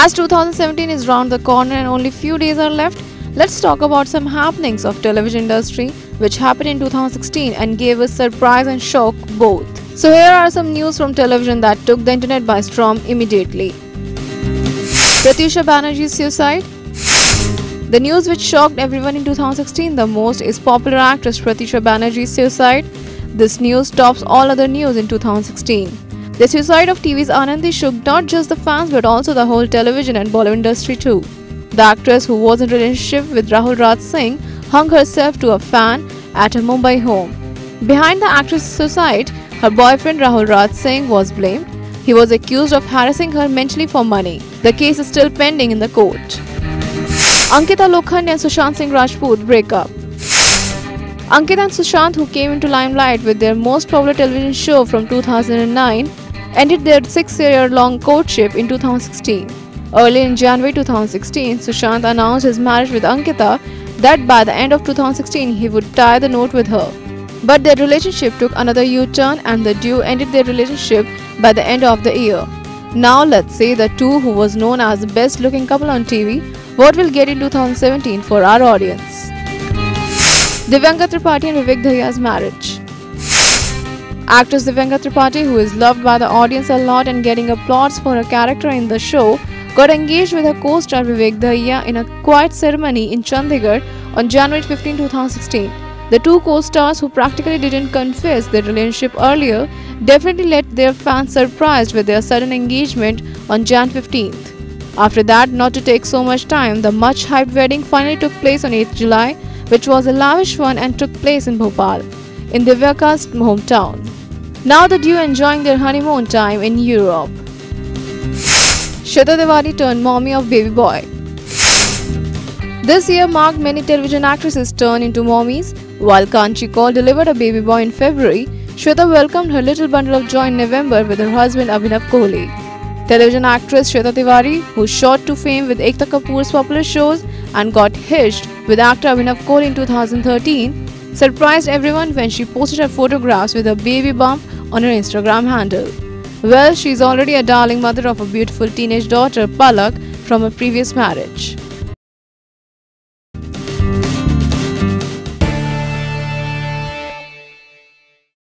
As 2017 is round the corner and only few days are left, let's talk about some happenings of television industry which happened in 2016 and gave us surprise and shock both. So here are some news from television that took the internet by storm immediately. Pratyusha Banerjee's suicide The news which shocked everyone in 2016 the most is popular actress Pratyusha Banerjee's suicide. This news tops all other news in 2016. The suicide of TV's Anandi shook not just the fans but also the whole television and Bollywood industry too. The actress who was in relationship with Rahul Raj Singh hung herself to a fan at her Mumbai home. Behind the actress's suicide, her boyfriend Rahul Raj Singh was blamed. He was accused of harassing her mentally for money. The case is still pending in the court. Ankita Lokhande and Sushant Singh Rajput break up. Ankita and Sushant, who came into limelight with their most popular television show from 2009, ended their six-year-long courtship in 2016. Early in January 2016, Sushant announced his marriage with Ankita that by the end of 2016 he would tie the knot with her. But their relationship took another U-turn and the duo ended their relationship by the end of the year. Now let's say the two who was known as the best looking couple on TV, what will get in 2017 for our audience. Divyanka Tripathi and Vivek Dahiya's marriage. Actress Divyanka Tripathi, who is loved by the audience a lot and getting applause for her character in the show, got engaged with her co-star Vivek Dahiya in a quiet ceremony in Chandigarh on January 15, 2016. The two co-stars who practically didn't confess their relationship earlier definitely let their fans surprised with their sudden engagement on Jan 15th. After that, not to take so much time, the much hyped wedding finally took place on 8th July, which was a lavish one and took place in Bhopal, in Divyanka's hometown. Now the duo enjoying their honeymoon time in Europe. Shweta Tiwari turned mommy of baby boy. This year marked many television actresses' turn into mommies. While Kanchi Kaul delivered a baby boy in February, Shweta welcomed her little bundle of joy in November with her husband Abhinav Kohli. Television actress Shweta Tiwari, who shot to fame with Ekta Kapoor's popular shows and got hitched with actor Abhinav Kohli in 2013, surprised everyone when she posted her photographs with her baby bump on her Instagram handle. Well, she's already a darling mother of a beautiful teenage daughter, Palak, from a previous marriage.